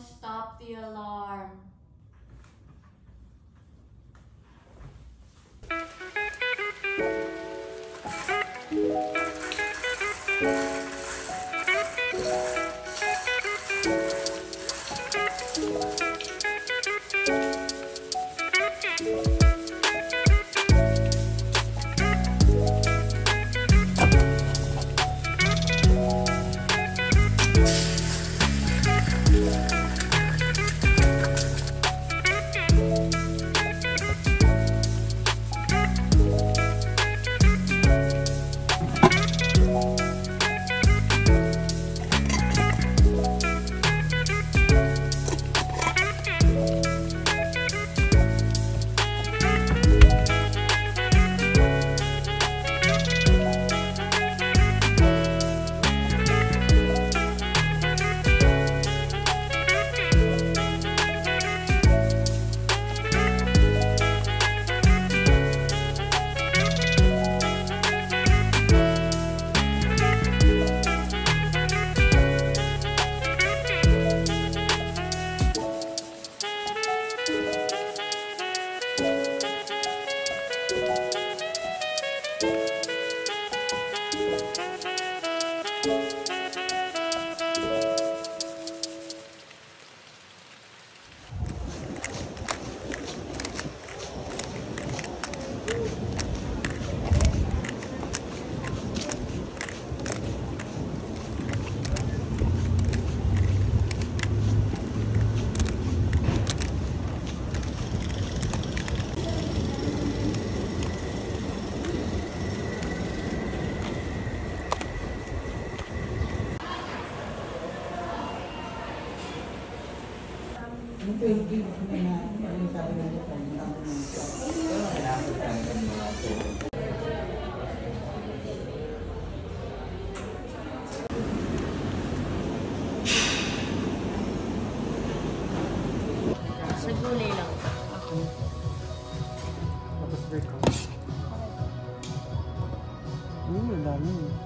stop the alarm. Yung pinagpig na na, yung sabi na ito, ang Sa gulay lang. Ako. Tapos break out. Mmm, dami. Mmm.